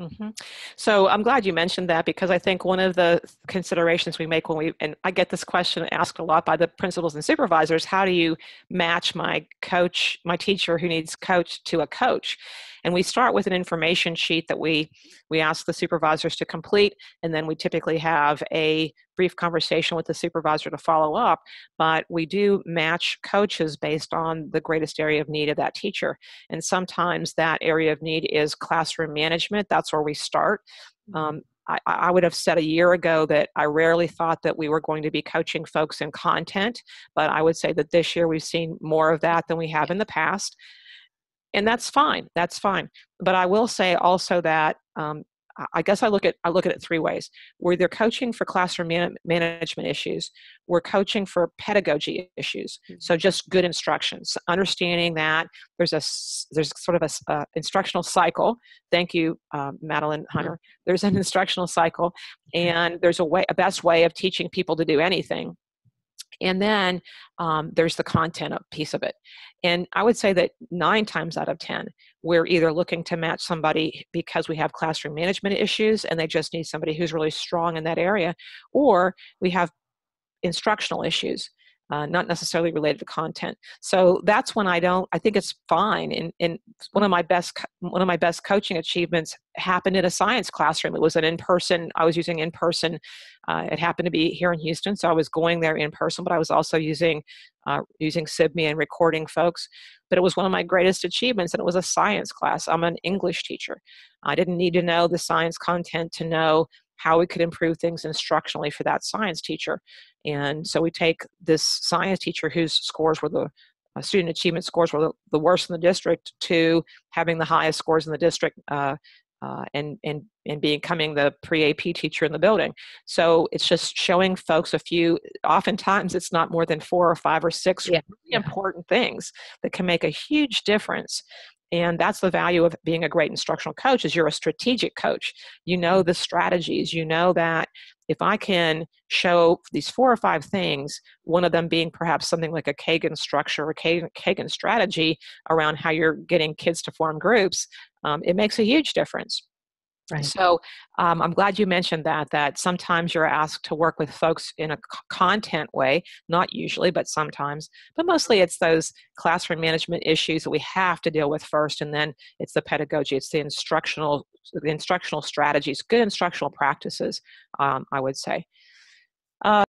Mm-hmm. So I'm glad you mentioned that because I think one of the considerations we make when we, and I get this question asked a lot by the principals and supervisors how do you match my coach, my teacher who needs coach to a coach? And we start with an information sheet that we, we ask the supervisors to complete, and then we typically have a brief conversation with the supervisor to follow up. But we do match coaches based on the greatest area of need of that teacher. And sometimes that area of need is classroom management. That's where we start. Mm-hmm. Um, I, I, would have said a year ago that I rarely thought that we were going to be coaching folks in content, but I would say that this year we've seen more of that than we have in the past. And that's fine. That's fine. But I will say also that um, I guess I look at I look at it three ways. We're either coaching for classroom man- management issues, we're coaching for pedagogy issues. Mm-hmm. So just good instructions, understanding that there's a there's sort of a uh, instructional cycle. Thank you, uh, Madeline Hunter. There's an instructional cycle, and there's a way a best way of teaching people to do anything and then um, there's the content piece of it. And I would say that nine times out of 10, we're either looking to match somebody because we have classroom management issues and they just need somebody who's really strong in that area, or we have instructional issues uh, not necessarily related to content. So that's when I don't. I think it's fine. And, and one of my best one of my best coaching achievements happened in a science classroom. It was an in person. I was using in person. Uh, it happened to be here in Houston, so I was going there in person. But I was also using uh, using Sibme and recording folks. But it was one of my greatest achievements, and it was a science class. I'm an English teacher. I didn't need to know the science content to know how we could improve things instructionally for that science teacher. And so we take this science teacher whose scores were the uh, student achievement scores were the, the, worst in the district to having the highest scores in the district uh, uh, and, and, and becoming the pre-AP teacher in the building. So it's just showing folks a few, oftentimes it's not more than four or five or six yeah. really important things that can make a huge difference and that's the value of being a great instructional coach is you're a strategic coach. You know the strategies. You know that if i can show these four or five things one of them being perhaps something like a kagan structure or kagan, kagan strategy around how you're getting kids to form groups um, it makes a huge difference Right. So um, I'm glad you mentioned that. That sometimes you're asked to work with folks in a content way, not usually, but sometimes. But mostly, it's those classroom management issues that we have to deal with first, and then it's the pedagogy, it's the instructional, the instructional strategies, good instructional practices. Um, I would say. Uh,